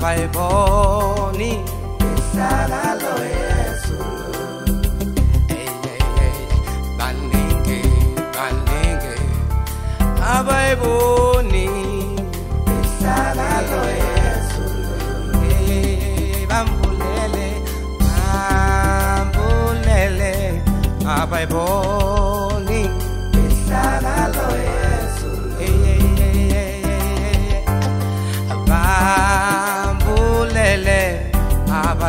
abayiboni Isalalo Yesu Hey, hey, hey, baningi baningi abayiboni Isalalo Yesu Hey, bambulele bambulele. Abayiboni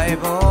abayibone